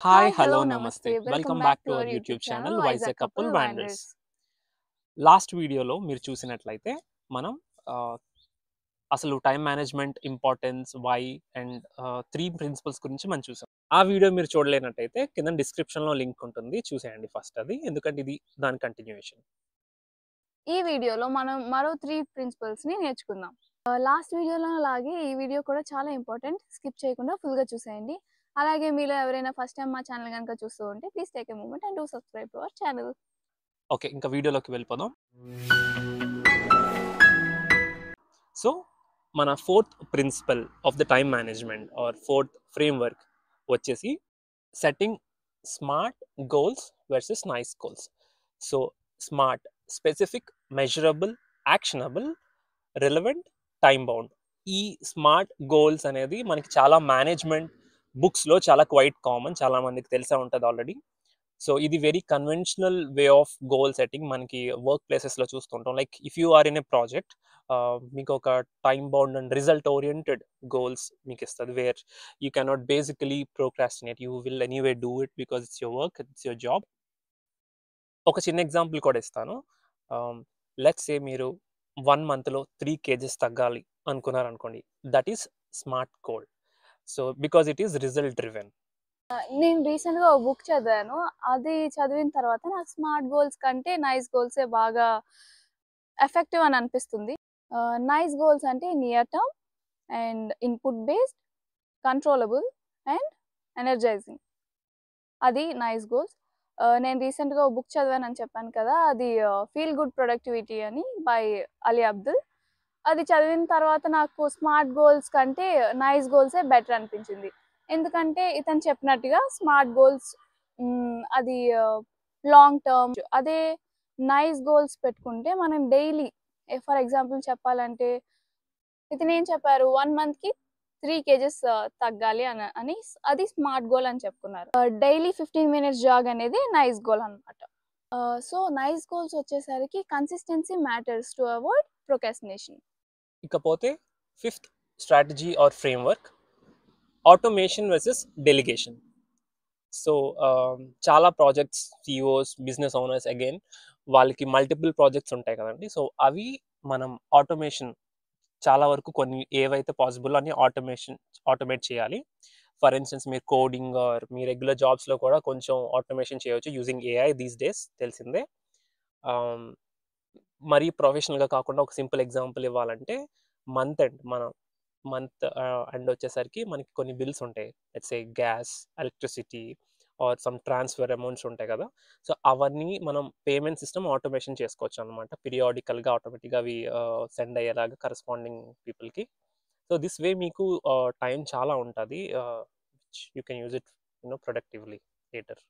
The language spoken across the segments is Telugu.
హాయ్ హలో నమస్తే welcome back to our YouTube channel Vizag couple wanders last వీడియోలో మీరు చూసినట్లయితే మనం అసలు time management importance why and three principles గురించి మనం చూసాం. ఆ వీడియో మీరు చూడలేనట్టయితే కింద డిస్క్రిప్షన్లో లింక్ ఉంటుంది. చూసేయండి ఫస్ట్ అది. ఎందుకంటే ఇది దాని కంటిన్యూషన్ ఈ వీడియోలో మనం మరో త్రీ ప్రిన్సిపల్స్ని నేర్చుకుందాం. లాస్ట్ వీడియోలో లాగే ఈ వీడియో కూడా చాలా ఇంపార్టెంట్ స్కిప్ చేయకుండా ఫుల్గా చూసేయండి. అలాగే మీలో ఎవరైనా ఫస్ట్ టైం మా ఛానల్ కనుక చూస్తూ ఉంటే please take a moment and do subscribe to our channel okay ఇంకా వీడియోలోకి వెళ్ళిపోదాం. సో మన fourth principle of the time management or fourth framework వచ్చేసి setting smart goals versus nice goals so smart specific measurable actionable relevant time bound ఈ స్మార్ట్ గోల్స్ అనేది మనకి చాలా మేనేజ్మెంట్ బుక్స్లో చాలా క్వైట్ కామన్ చాలా మందికి తెలిసే ఉంటుంది ఆల్రెడీ. సో ఇది very conventional way of goal setting మనకి వర్క్ ప్లేసెస్లో చూస్తుంటాం. Like if you are in a project మీకు ఒక time bound and result oriented goals మీకు ఇస్తుంది where you cannot basically procrastinate. You will anyway do it because it's your work it's your job. ఒక చిన్న ఎగ్జాంపుల్ కూడా ఇస్తాను. లెట్స్ ఏ మీరు వన్ మంత్లో త్రీ కేజెస్ తగ్గాలి అనుకున్నారు అనుకోండి that is smart goal. So because it is result driven నేను రీసెంట్గా ఒక బుక్ చదివాను. అది చదివిన తర్వాత నాకు స్మార్ట్ గోల్స్ కంటే నైస్ గోల్సే బాగా ఎఫెక్టివ్ అని అనిపిస్తుంది. నైస్ గోల్స్ అంటే near term and input based controllable and energizing అది నైస్ గోల్స్ నేను రీసెంట్గా ఒక బుక్ చదివానని చెప్పాను కదా అది ఫీల్ గుడ్ ప్రొడక్టివిటీ అని బై అలీ అబ్దుల్ అది చదివిన తర్వాత నాకు స్మార్ట్ గోల్స్ కంటే నైస్ గోల్సే బెటర్ అనిపించింది. ఎందుకంటే ఇతను చెప్పినట్టుగా స్మార్ట్ గోల్స్ అది లాంగ్ టర్మ్ అదే నైస్ గోల్స్ పెట్టుకుంటే మనం డైలీ ఫర్ ఎగ్జాంపుల్ చెప్పాలంటే ఇతను ఏం చెప్పారు? వన్ మంత్కి త్రీ కేజెస్ తగ్గాలి అని అని అది స్మార్ట్ గోల్ అని చెప్పుకున్నారు. డైలీ ఫిఫ్టీన్ మినిట్స్ జాగ్ అనేది నైస్ గోల్ అనమాట సో నైస్ గోల్స్ వచ్చేసరికి consistency matters to avoid procrastination ఇకపోతే fifth strategy or framework automation versus delegation. So చాలా projects CEOs business owners again వాళ్ళకి మల్టిపుల్ ప్రాజెక్ట్స్ ఉంటాయి కదండి. సో అవి మనం ఆటోమేషన్ చాలా వరకు కొన్ని ఏవైతే పాసిబుల్ అని ఆటోమేషన్ ఆటోమేట్ చేయాలి. ఫర్ ఇన్స్టెన్స్ మీరు కోడింగ్ ఆర్ మీ రెగ్యులర్ జాబ్స్లో కూడా కొంచెం ఆటోమేషన్ చేయవచ్చు యూజింగ్ ఏఐ దీస్ డేస్ తెలిసిందే. మరీ ప్రొఫెషనల్గా కాకుండా ఒక సింపుల్ ఎగ్జాంపుల్ ఇవ్వాలంటే మంత్ అండ్ మనం మంత్ అండ్ వచ్చేసరికి మనకి కొన్ని బిల్స్ ఉంటాయి. Let's a gas electricity or some transfer amounts ఉంటాయి కదా. సో అవన్నీ మనం పేమెంట్ సిస్టమ్ ఆటోమేషన్ చేసుకోవచ్చు అనమాట పీరియాడికల్గా ఆటోమేటిక్గా అవి సెండ్ అయ్యేలాగా కరస్పాండింగ్ పీపుల్కి. సో దిస్ వే మీకు టైం చాలా ఉంటుంది you can use it you know productively later.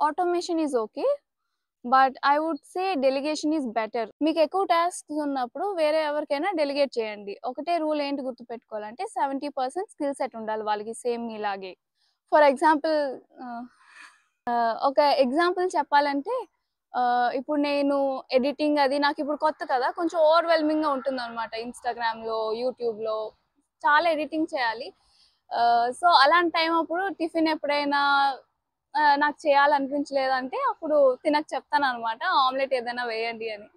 Automation is okay. But I would say delegation is better మీకు ఎక్కువ టాస్క్స్ ఉన్నప్పుడు వేరే ఎవరికైనా డెలిగేట్ చేయండి. ఒకటే రూల్ ఏంటి గుర్తుపెట్టుకోవాలంటే సెవెంటీ పర్సెంట్ స్కిల్ సెట్ ఉండాలి వాళ్ళకి సేమ్ మీలాగే ఫర్ ఎగ్జాంపుల్ ఒక ఎగ్జాంపుల్ చెప్పాలంటే ఇప్పుడు నేను ఎడిటింగ్ అది నాకు ఇప్పుడు కొత్త కదా కొంచెం ఓవర్వెల్మింగ్గా ఉంటుంది అనమాట ఇన్స్టాగ్రామ్లో యూట్యూబ్లో చాలా ఎడిటింగ్ చేయాలి. సో అలాంటి టైం అప్పుడు టిఫిన్ ఎప్పుడైనా నాకు చేయాలనిపించలేదంటే అప్పుడు తినకు చెప్తాను అనమాట ఆమ్లెట్ ఏదైనా వేయండి అని.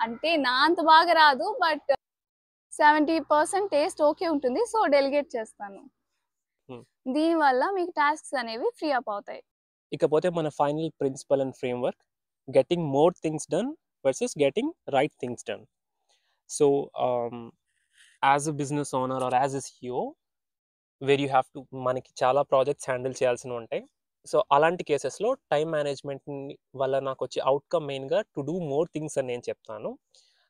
అంటే నా అంత బాగా రాదు but seventy percent taste okay ఉంటుంది సో డెలిగేట్ చేస్తాను. దీనివల్ల మీకు టాస్క్స్ అనేవి ఫ్రీ అప్ అవుతాయి. ఇకపోతే మన final principle and framework getting more things done versus getting right things done. So as a business owner or as a CEO where you have to మనకి చాలా ప్రాజెక్ట్స్ హ్యాండిల్ చేయాల్సినవి ఉంటాయి. సో అలాంటి కేసెస్లో టైం మేనేజ్మెంట్ వల్ల నాకు వచ్చే అవుట్కమ్ మెయిన్గా టు డూ మోర్ థింగ్స్ అని నేను చెప్తాను.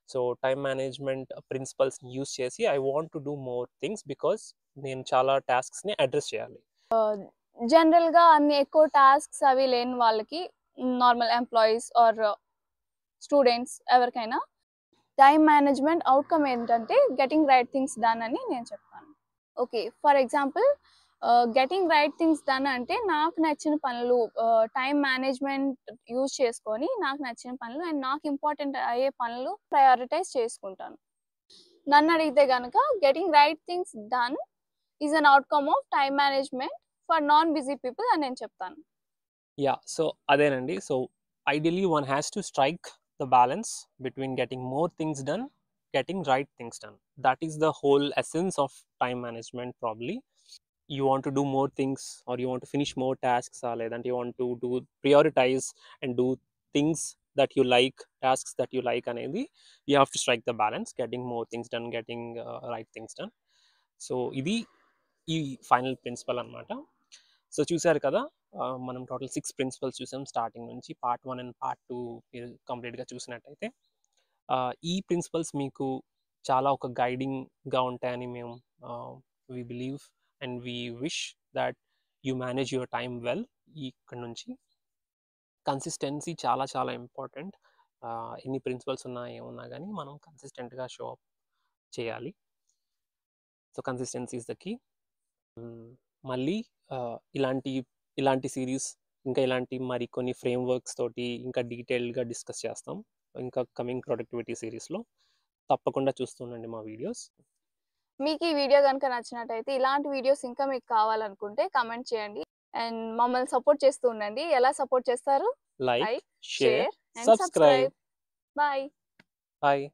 సో టైం మేనేజ్మెంట్ ప్రిన్సిపల్స్ని యూస్ చేసి I want to do more things because నేను చాలా టాస్క్స్ని అడ్రస్ చేయాలి. జనరల్గా అన్ని ఎక్కువ టాస్క్స్ అవి లేని వాళ్ళకి నార్మల్ ఎంప్లాయీస్ ఆర్ స్టూడెంట్స్ ఎవరికైనా టైం మేనేజ్మెంట్ అవుట్కమ్ ఏంటంటే గెటింగ్ రైట్ థింగ్స్ దాన్ అని నేను చెప్తాను. Okay for example getting right things done అంటే నాకు నచ్చిన పనులు టైం మేనేజ్మెంట్ యూజ్ చేసుకొని నాకు నచ్చిన పనులు అండ్ నాకు ఇంపార్టెంట్ అయ్యే పనులు ప్రయారిటైజ్ చేసుకుంటాను. నన్ను అడిగితే కనుక getting right things done is an outcome of time management for non busy people అని నేను చెప్తాను. యా సో అదేనండి. So ideally one has to strike the balance between getting more things done getting right things done that is the whole essence of time management probably you want do more things or you want finish more tasks ఆ లేదంటే you want do prioritize and do things that you like tasks that you like అనేది you have to strike the balance getting more things done getting right things done so ఇది ఈ ఫైనల్ ప్రిన్సిపల్ అనమాట సో చూసారు కదా మనం టోటల్ సిక్స్ ప్రిన్సిపల్స్ చూసాం స్టార్టింగ్ నుంచి part one and part two మీరు కంప్లీట్గా చూసినట్టయితే ఈ ప్రిన్సిపల్స్ మీకు చాలా ఒక గైడింగ్గా ఉంటాయని మేము we believe and we wish that you manage your time well ఇక్కడ నుంచి. కన్సిస్టెన్సీ చాలా చాలా ఇంపార్టెంట్. ఎన్ని ప్రిన్సిపల్స్ ఉన్నా ఏమున్నా కానీ మనం కన్సిస్టెంట్గా షో అప్ చేయాలి. So consistency is the key. మళ్ళీ ఇలాంటి ఇలాంటి సిరీస్ ఇంకా ఇలాంటి మరి కొన్ని ఫ్రేమ్ వర్క్స్ తోటి ఇంకా డీటెయిల్డ్గా డిస్కస్ చేస్తాం. ఇంకా కమింగ్ ప్రొడక్టివిటీ సిరీస్లో. తప్పకుండా చూస్తుండండి మా వీడియోస్. మీకు ఈ వీడియో కనుక నచ్చినట్టయితే ఇలాంటి వీడియోస్ ఇంకా మీకు కావాలనుకుంటే కమెంట్ చేయండి. అండ్ మమ్మల్ని సపోర్ట్ చేస్తూ ఉండండి. ఎలా సపోర్ట్ చేస్తారు? Like share. Subscribe bye bye